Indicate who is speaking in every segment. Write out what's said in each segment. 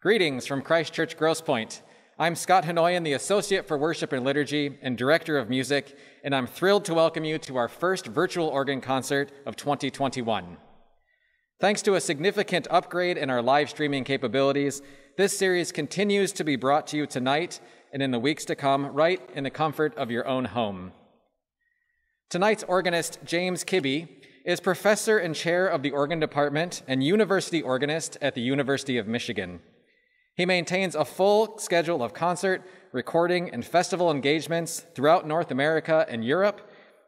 Speaker 1: Greetings from Christ Church Grosse Pointe. I'm Scott Hanoyan, the Associate for Worship and Liturgy and Director of Music, and I'm thrilled to welcome you to our first virtual organ concert of 2021. Thanks to a significant upgrade in our live streaming capabilities, this series continues to be brought to you tonight and in the weeks to come, right in the comfort of your own home. Tonight's organist, James Kibbie, is professor and chair of the organ department and university organist at the University of Michigan. He maintains a full schedule of concert, recording, and festival engagements throughout North America and Europe,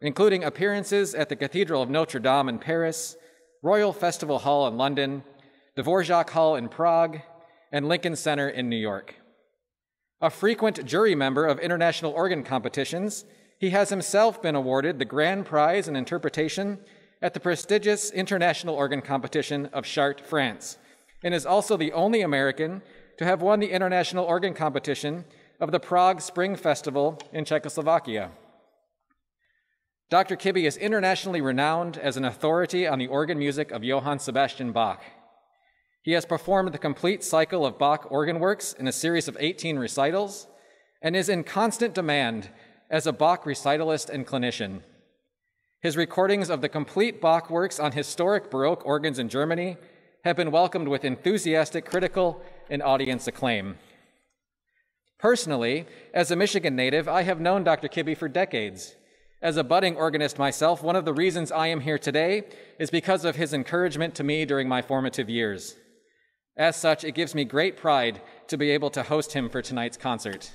Speaker 1: including appearances at the Cathedral of Notre Dame in Paris, Royal Festival Hall in London, Dvorak Hall in Prague, and Lincoln Center in New York. A frequent jury member of international organ competitions, he has himself been awarded the Grand Prize in Interpretation at the prestigious International Organ Competition of Chartres, France, and is also the only American to have won the International Organ Competition of the Prague Spring Festival in Czechoslovakia. Dr. Kibbie is internationally renowned as an authority on the organ music of Johann Sebastian Bach. He has performed the complete cycle of Bach organ works in a series of 18 recitals and is in constant demand as a Bach recitalist and clinician. His recordings of the complete Bach works on historic Baroque organs in Germany have been welcomed with enthusiastic critical and audience acclaim. Personally, as a Michigan native, I have known Dr. Kibbie for decades. As a budding organist myself, one of the reasons I am here today is because of his encouragement to me during my formative years. As such, it gives me great pride to be able to host him for tonight's concert.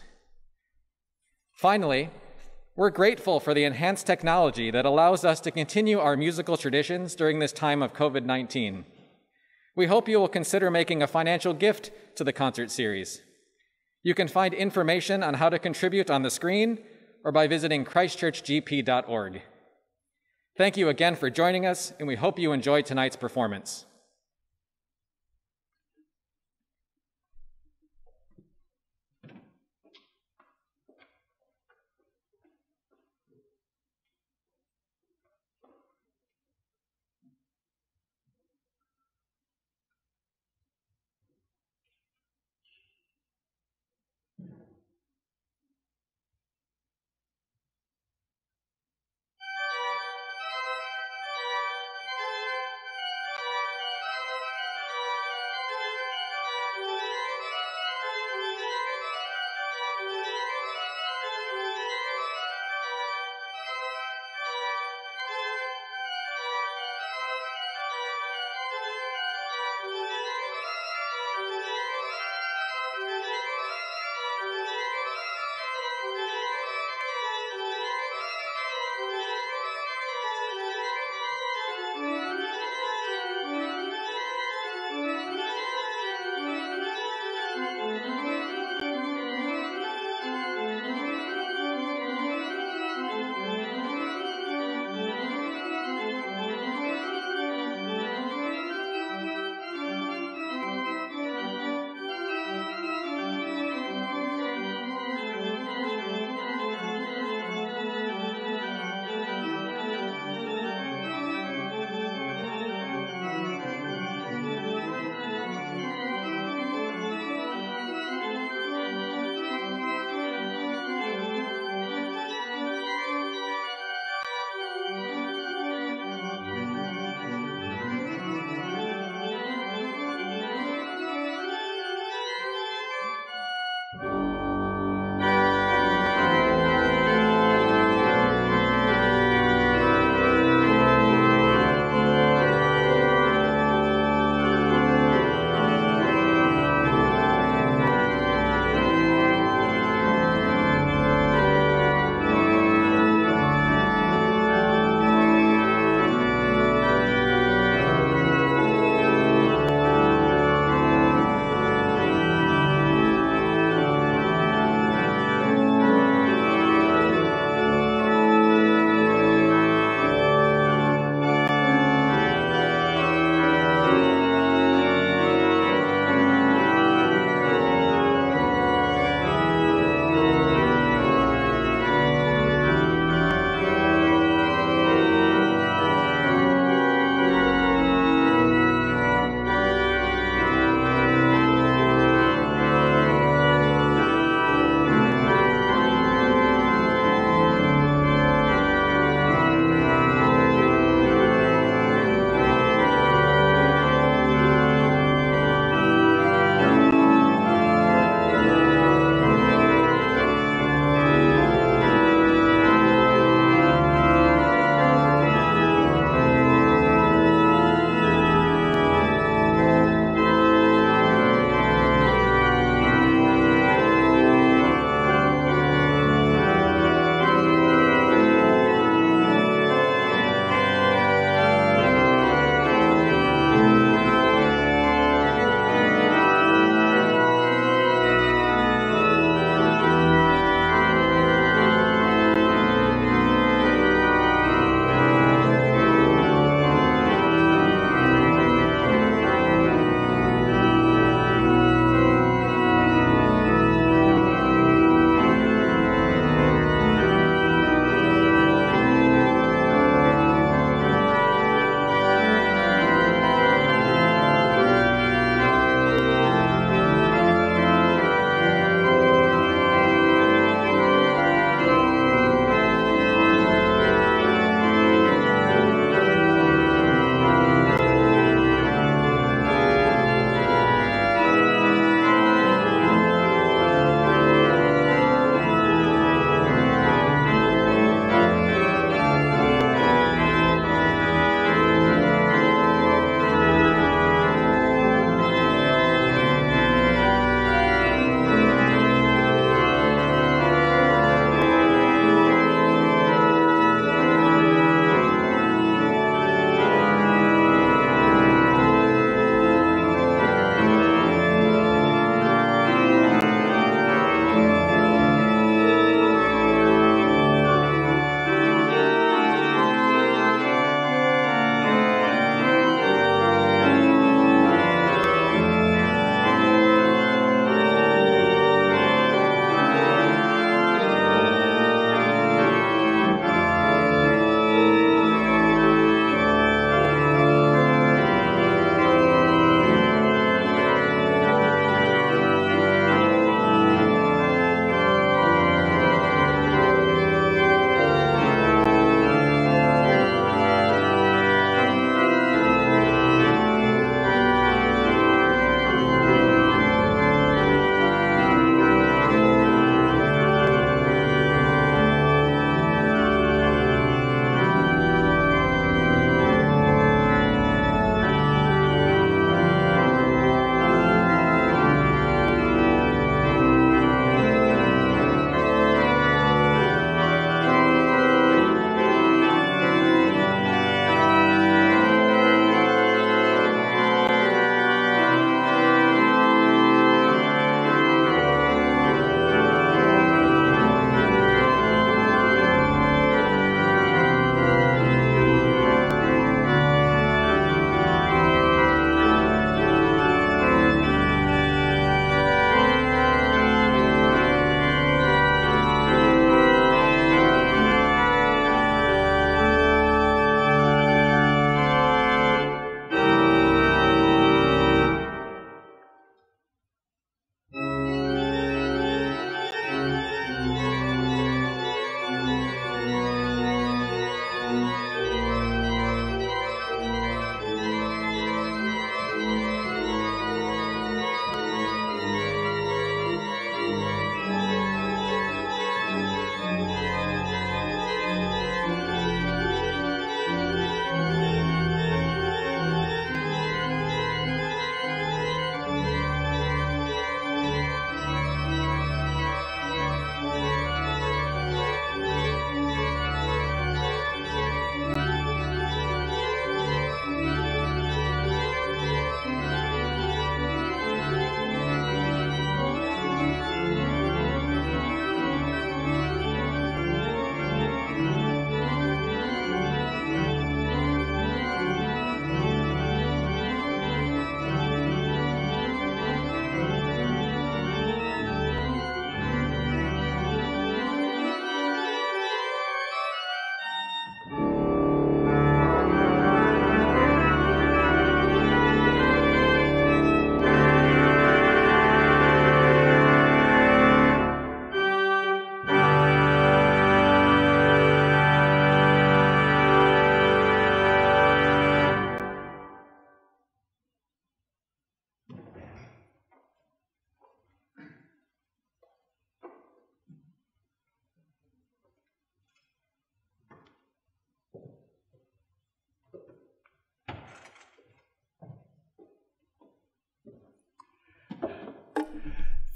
Speaker 1: Finally, we're grateful for the enhanced technology that allows us to continue our musical traditions during this time of COVID 19. We hope you will consider making a financial gift to the concert series. You can find information on how to contribute on the screen or by visiting christchurchgp.org. Thank you again for joining us, and we hope you enjoyed tonight's performance.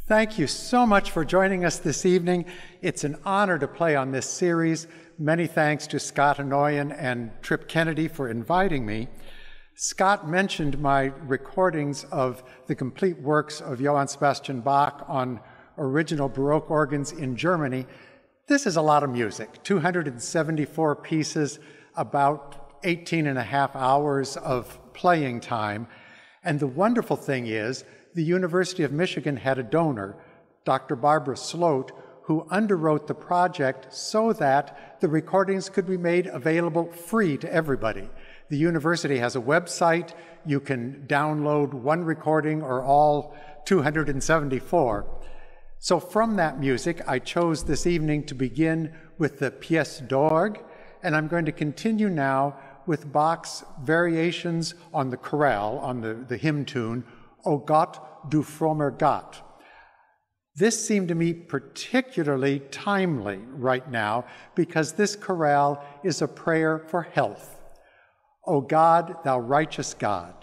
Speaker 2: Thank you so much for joining us this evening. It's an honor to play on this series. Many thanks to Scott Hanoyan and Trip Kennedy for inviting me. Scott mentioned my recordings of the complete works of Johann Sebastian Bach on original Baroque organs in Germany. This is a lot of music 274 pieces, about 18 and a half hours of playing time. And the wonderful thing is, the University of Michigan had a donor, Dr. Barbara Sloat, who underwrote the project so that the recordings could be made available free to everybody. The university has a website. You can download one recording or all 274. So, from that music, I chose this evening to begin with the Pièce d'Orgue, and I'm going to continue now with Bach's variations on the chorale, on the, the hymn tune, Oh o Gott, du frommer Gott. This seemed to me particularly timely right now because this chorale is a prayer for health. O God, thou righteous God.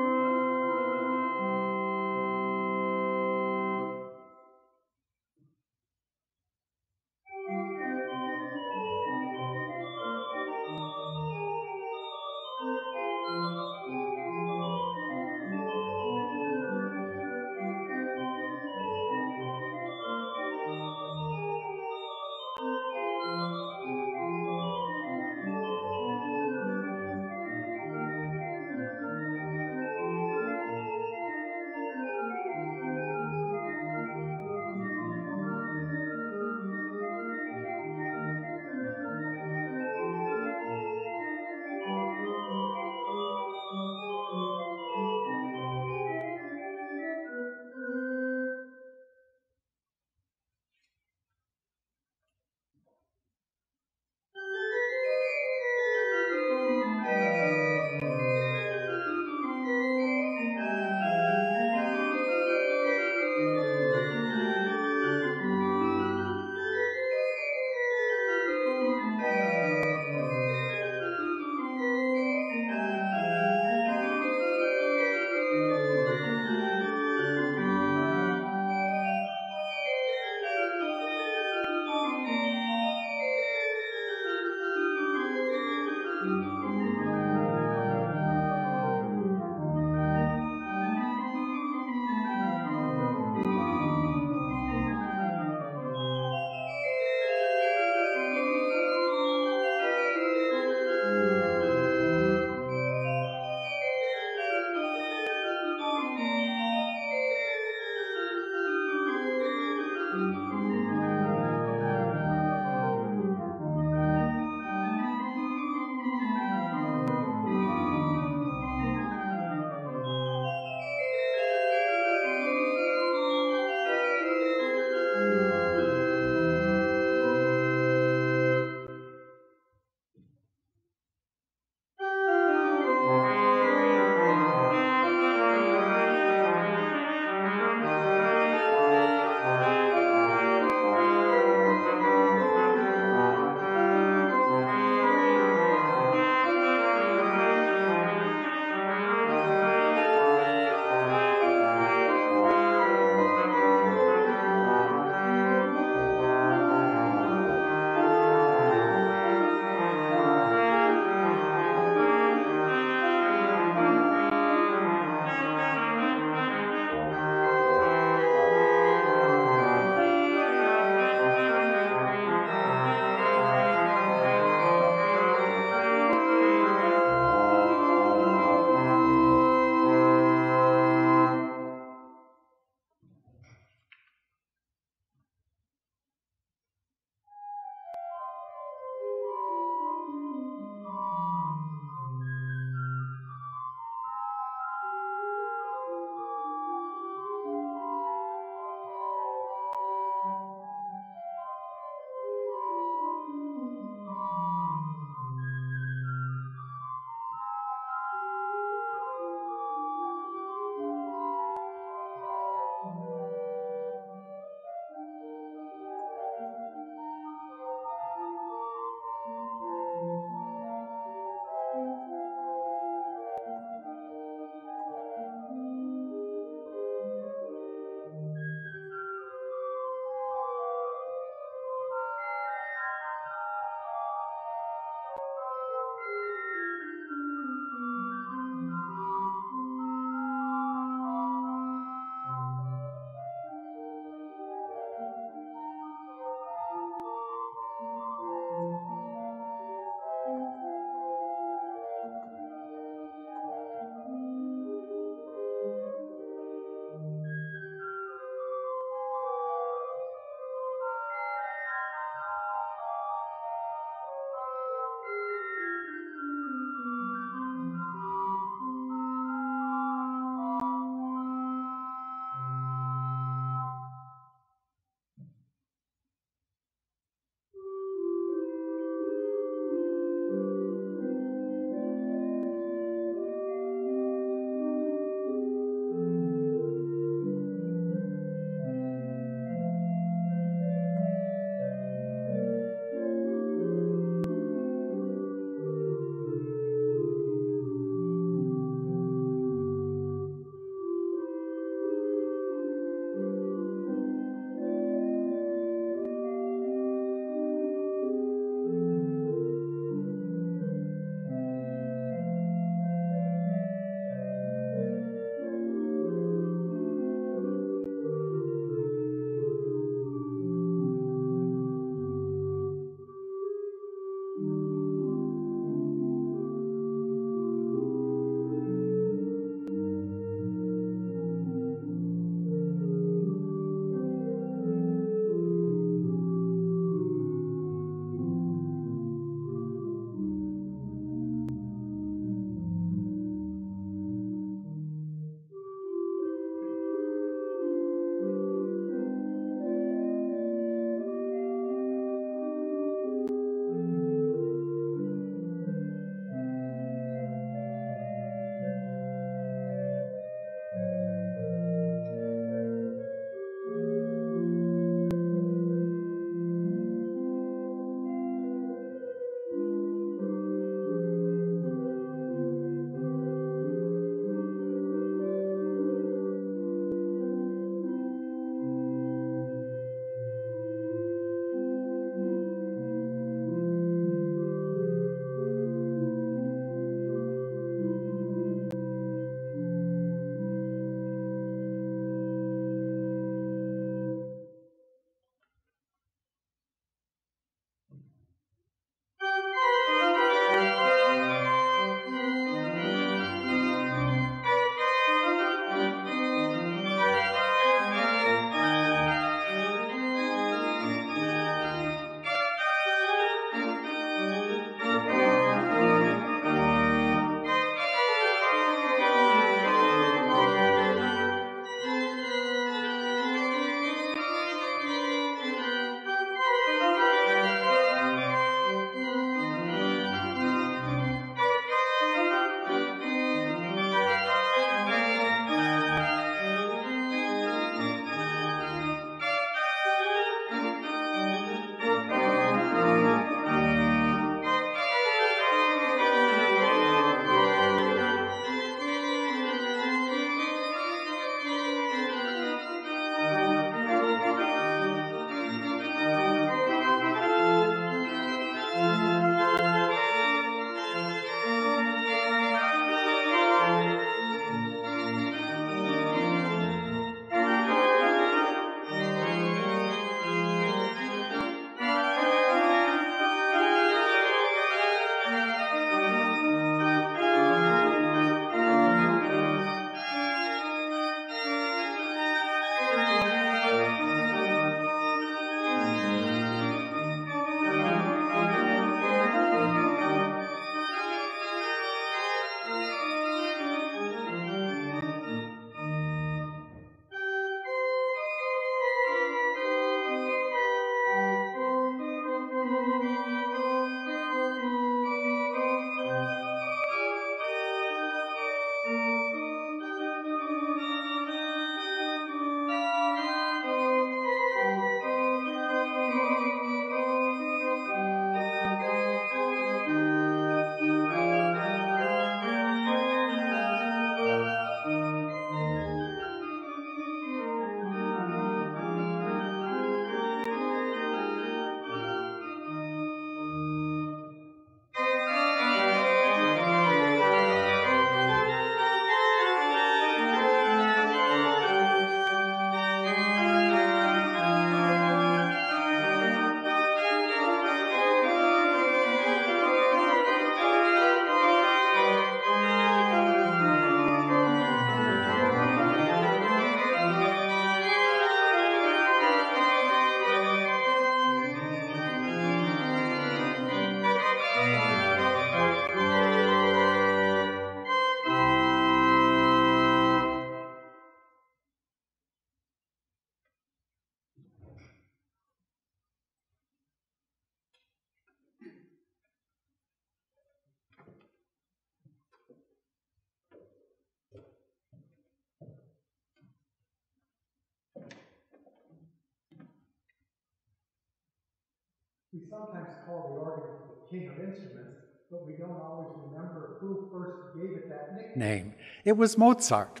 Speaker 2: Sometimes call the organ the king of instruments, but we don't always remember who first gave it that nickname. It was Mozart.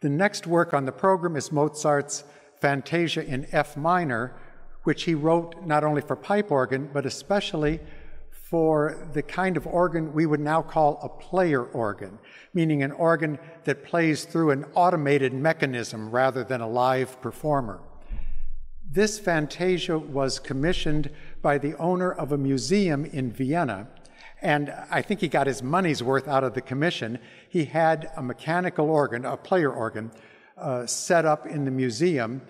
Speaker 2: The next work on the program is Mozart's Fantasia in F minor, which he wrote not only for pipe organ, but especially for the kind of organ we would now call a player organ, meaning an organ that plays through an automated mechanism rather than a live performer. This Fantasia was commissioned by the owner of a museum in Vienna, and I think he got his money's worth out of the commission. He had a mechanical organ, a player organ, uh, set up in the museum,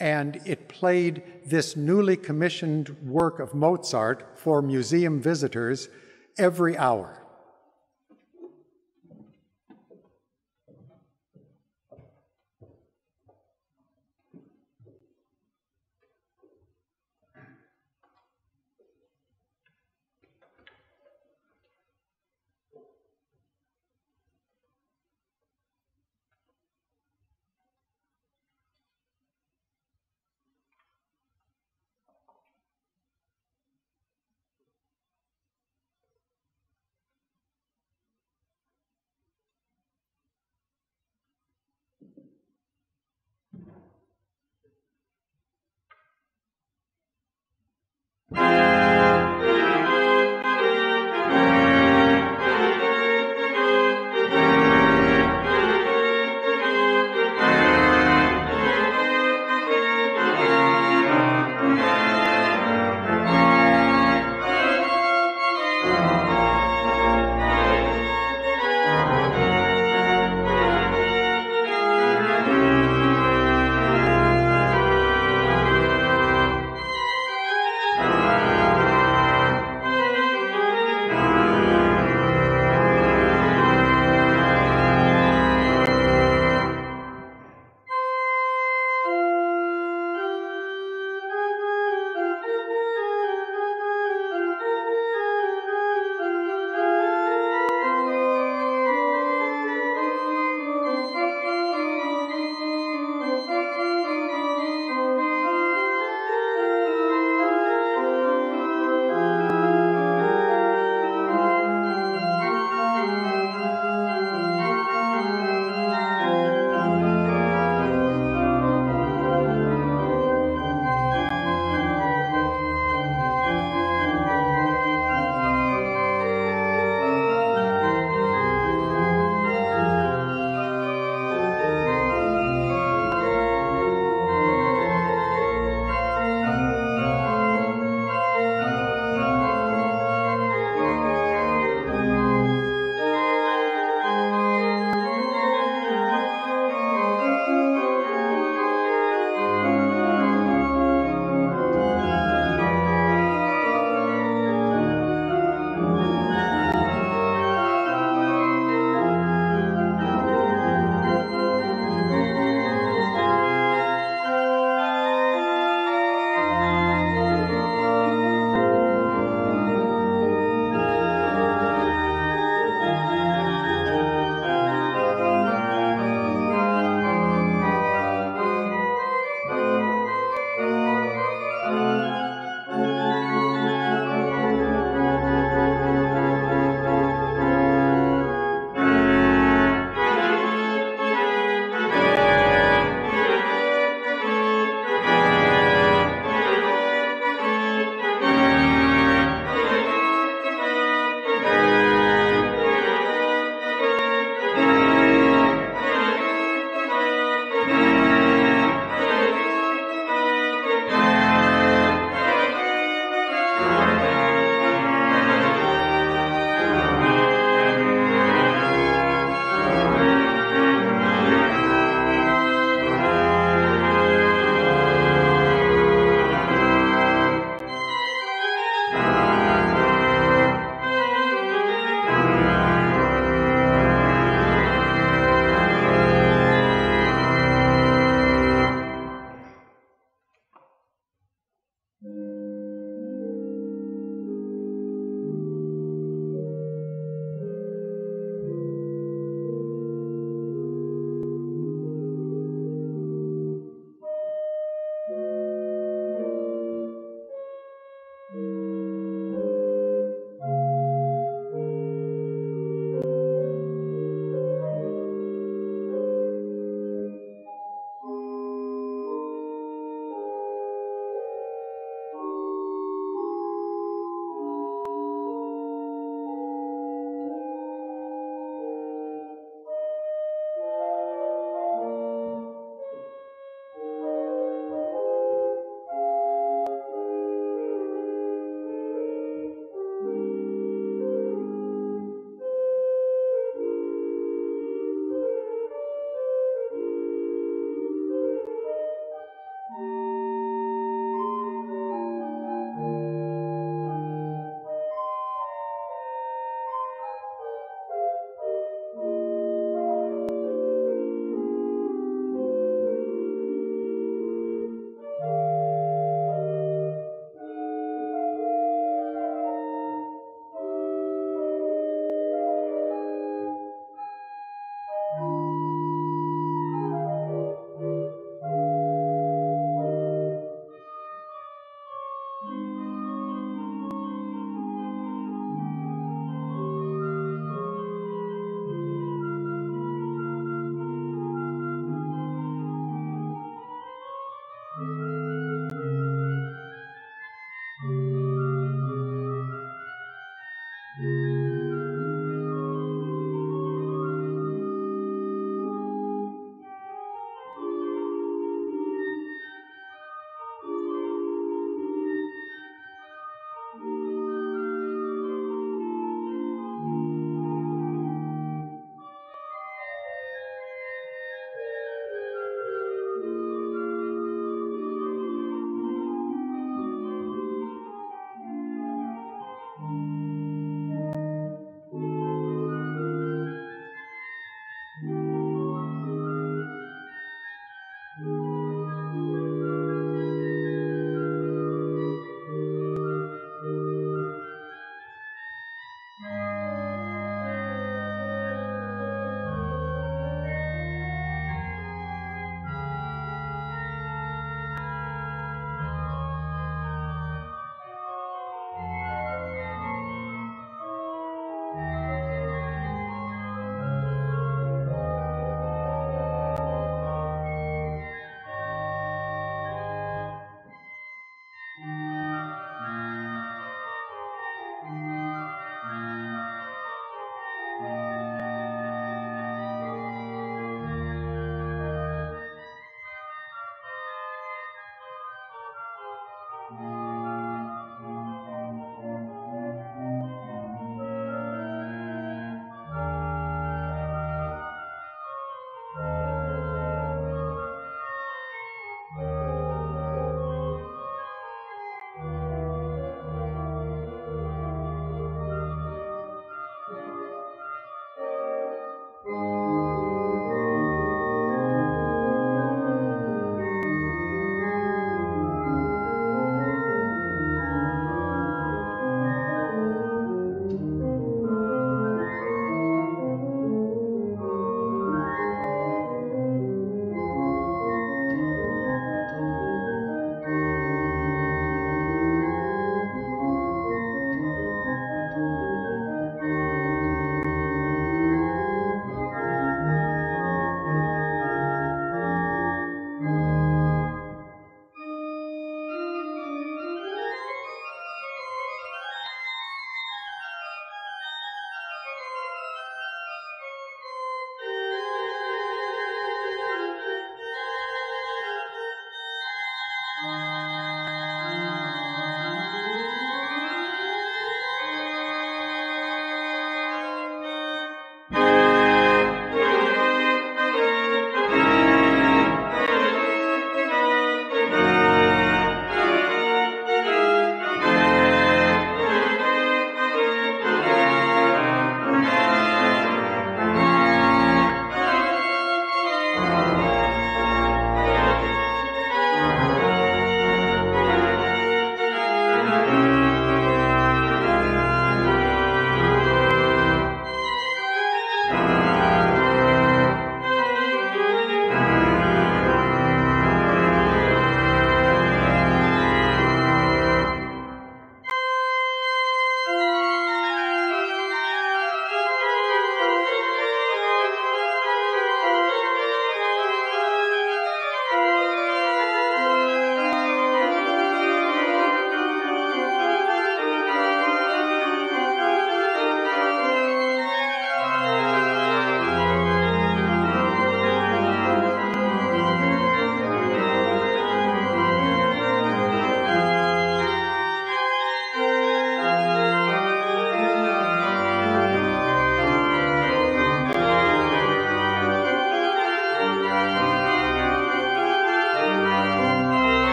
Speaker 2: and it played this newly commissioned work of Mozart for museum visitors every hour.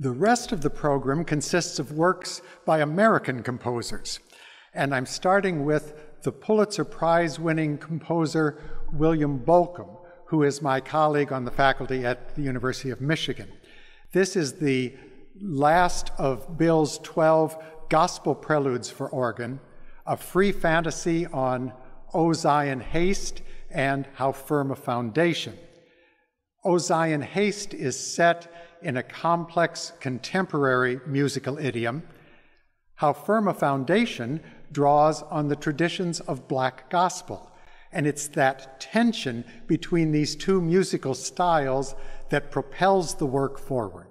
Speaker 2: The rest of the program consists of works by American composers, and I'm starting with the Pulitzer Prize winning composer William Bolcom, who is my colleague on the faculty at the University of Michigan. This is the last of Bill's 12 gospel preludes for organ, a free fantasy on O Zion Haste and How Firm a Foundation. O Zion Haste is set in a complex contemporary musical idiom. How Firm a Foundation draws on the traditions of black gospel. And it's that tension between these two musical styles that propels the work forward.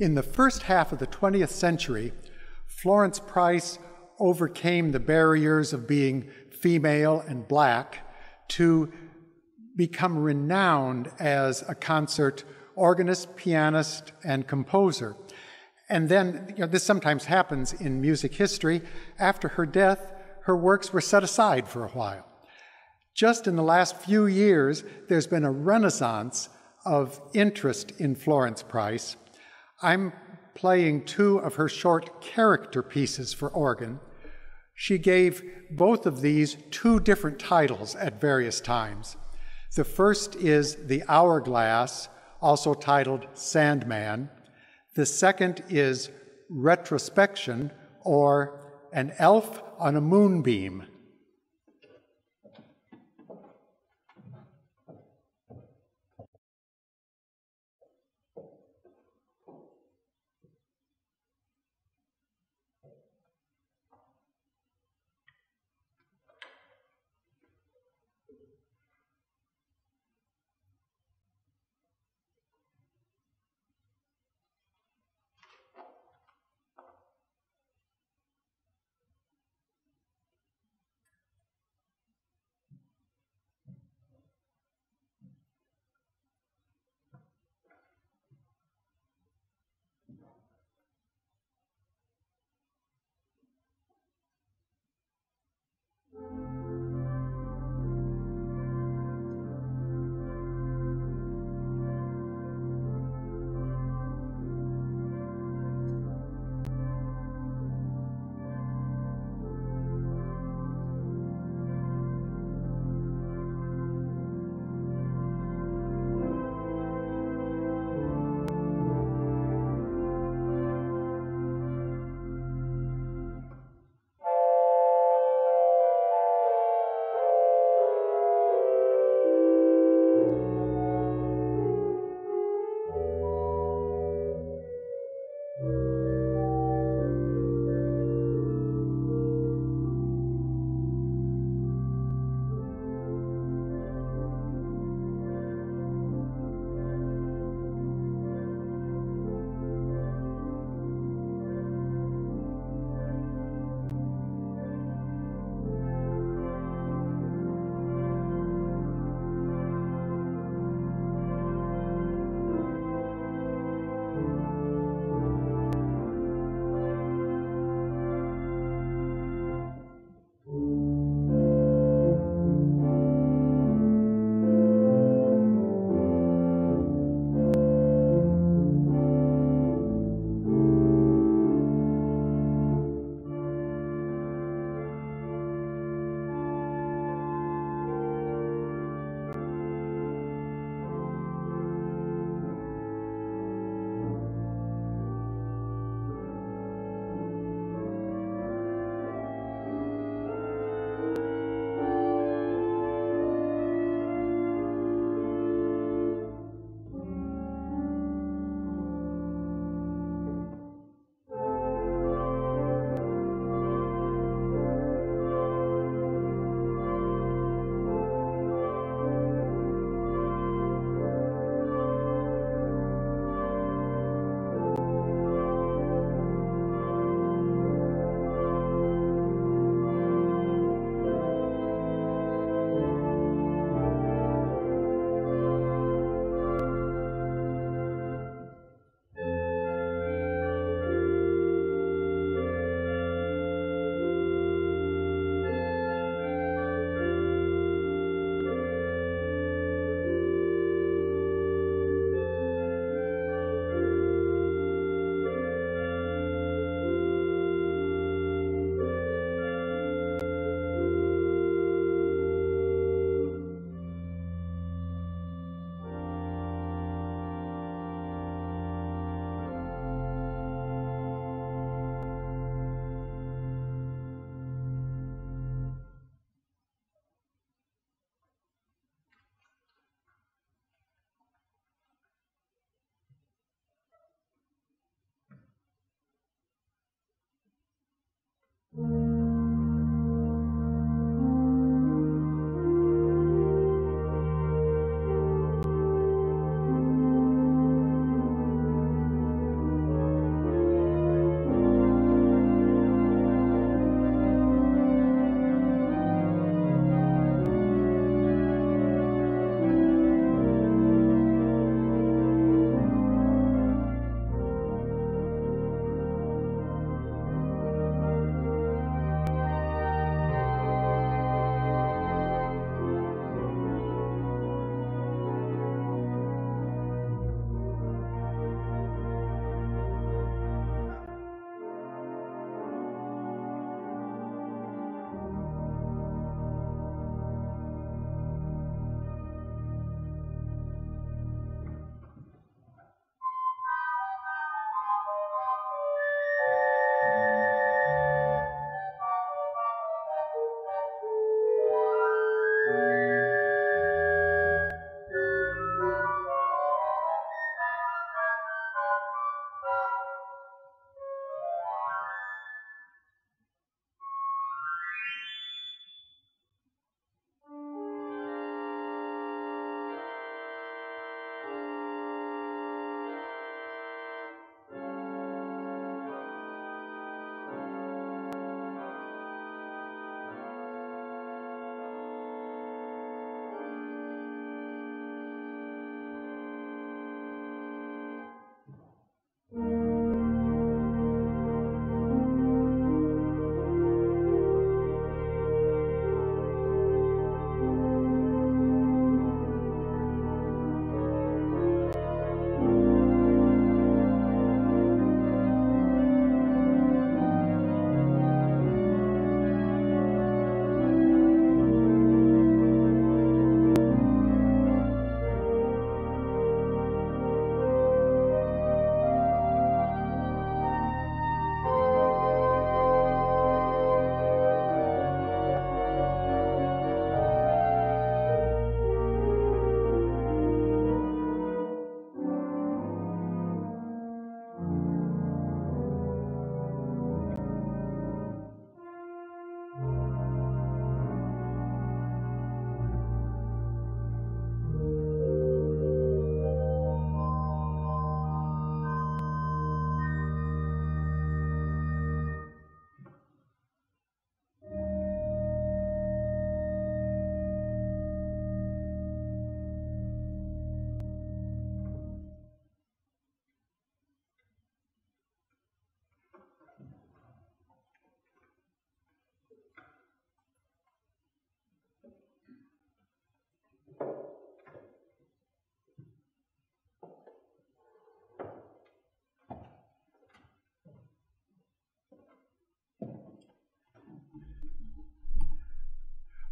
Speaker 2: In the first half of the 20th century, Florence Price overcame the barriers of being female and black to become renowned as a concert organist, pianist, and composer. And then, you know, this sometimes happens in music history. After her death, her works were set aside for a while. Just in the last few years, there's been a renaissance of interest in Florence Price. I'm playing two of her short character pieces for organ. She gave both of these two different titles at various times. The first is The Hourglass, also titled Sandman. The second is Retrospection, or An Elf on a Moonbeam.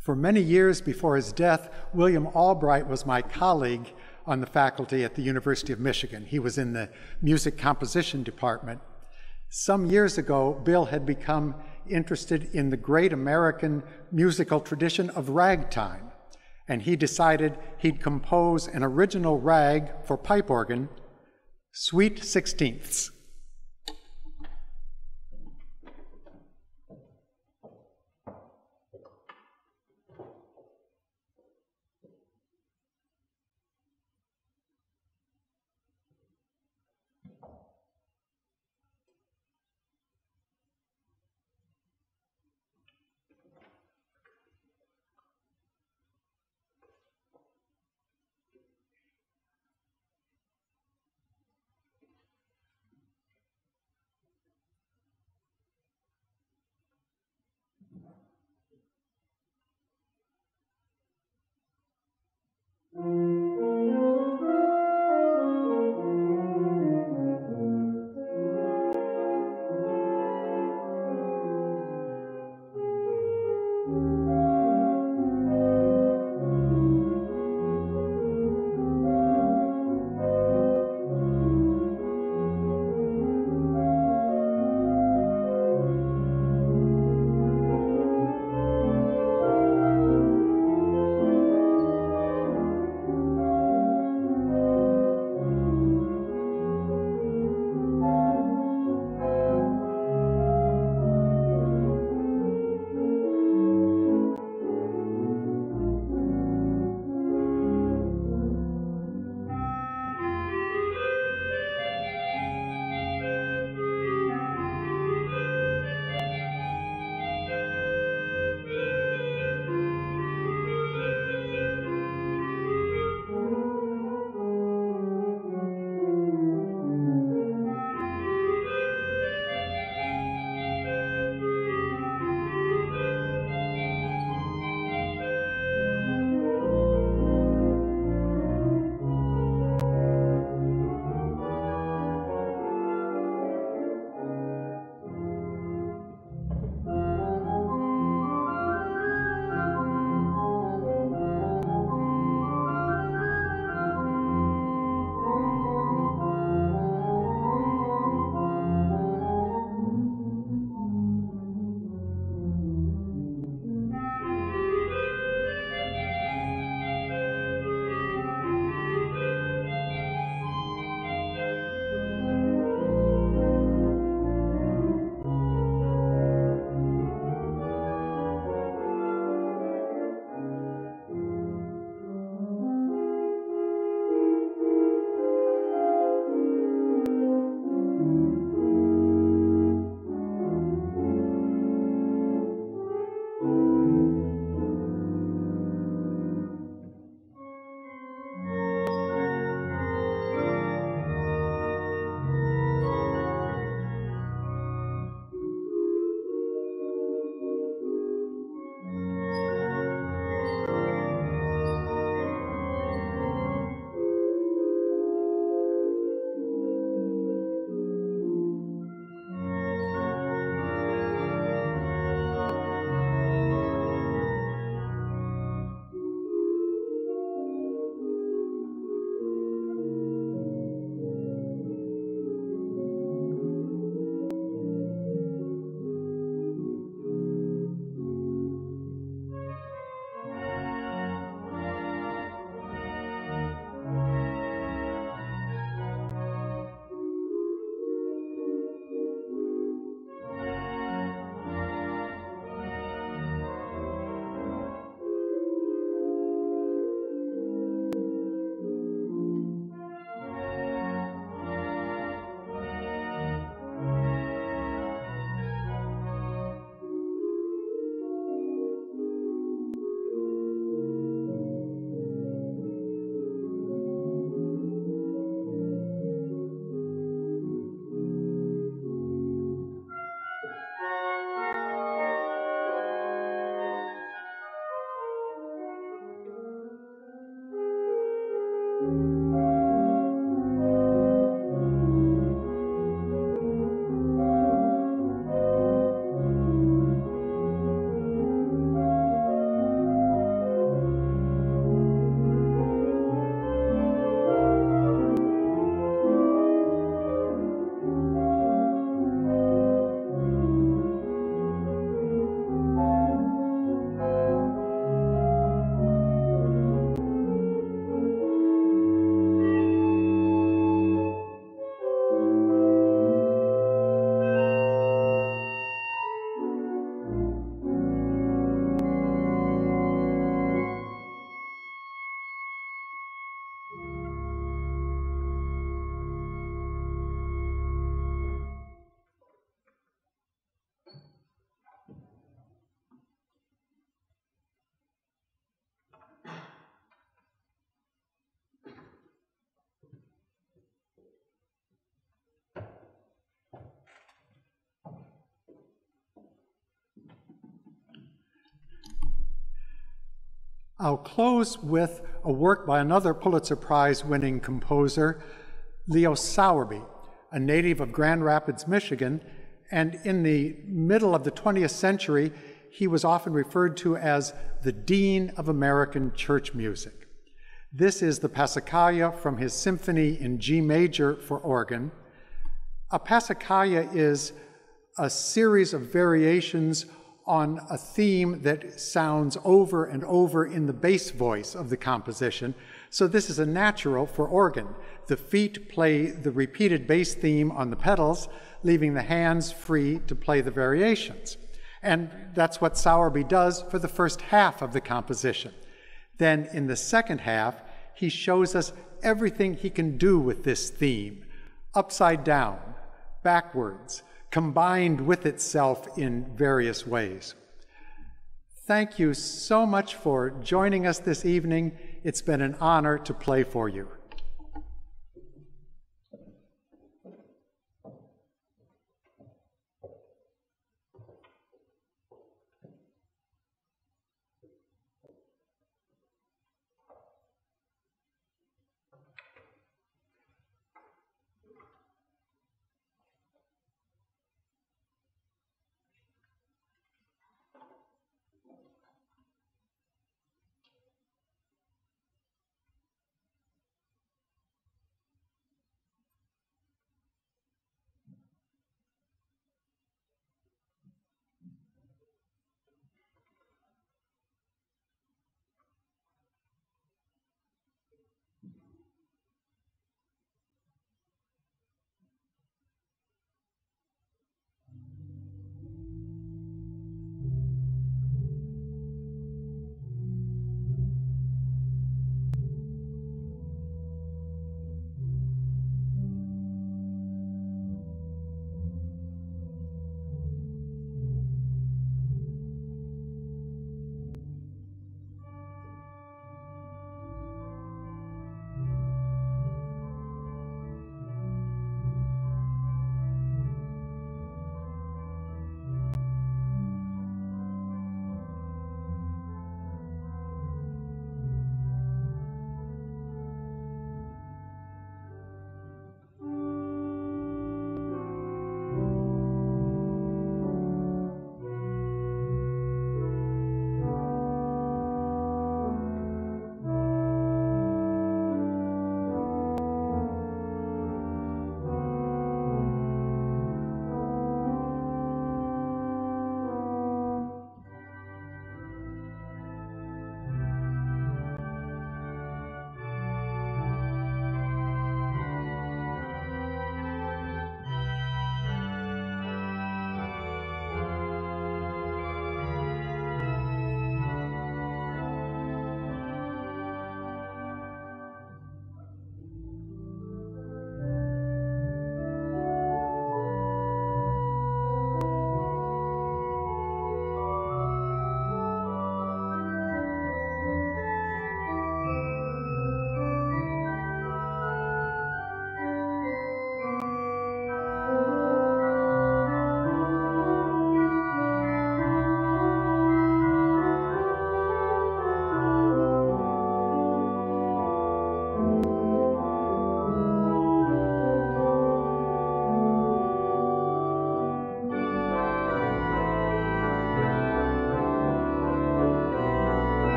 Speaker 2: For many years before his death, William Albright was my colleague on the faculty at the University of Michigan. He was in the music composition department. Some years ago, Bill had become interested in the great American musical tradition of ragtime, and he decided he'd compose an original rag for pipe organ, Sweet Sixteenths. I'll close with a work by another Pulitzer Prize winning composer, Leo Sowerby, a native of Grand Rapids, Michigan, and in the middle of the 20th century, he was often referred to as the Dean of American Church Music. This is the Passacaglia from his symphony in G major for organ. A Passacaglia is a series of variations on a theme that sounds over and over in the bass voice of the composition. So this is a natural for organ. The feet play the repeated bass theme on the pedals, leaving the hands free to play the variations. And that's what Sowerby does for the first half of the composition. Then in the second half, he shows us everything he can do with this theme upside down, backwards, combined with itself in various ways. Thank you so much for joining us this evening. It's been an honor to play for you.